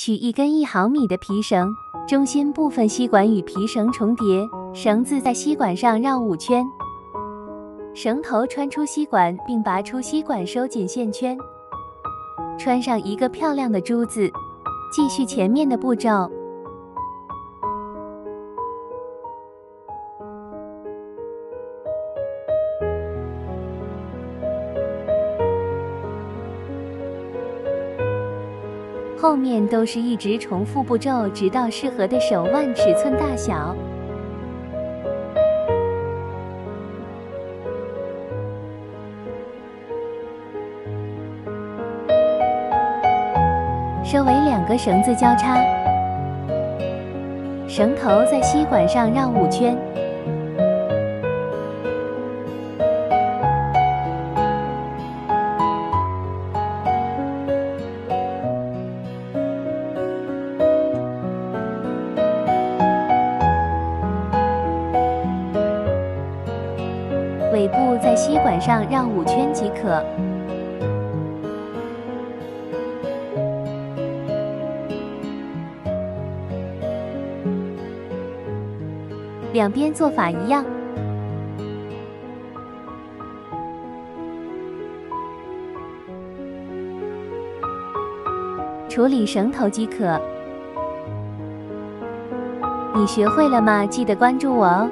取一根一毫米的皮绳，中心部分吸管与皮绳重叠，绳子在吸管上绕五圈，绳头穿出吸管并拔出吸管，收紧线圈，穿上一个漂亮的珠子，继续前面的步骤。后面都是一直重复步骤，直到适合的手腕尺寸大小。收尾两个绳子交叉，绳头在吸管上绕五圈。尾部在吸管上绕五圈即可。两边做法一样。处理绳头即可。你学会了吗？记得关注我哦。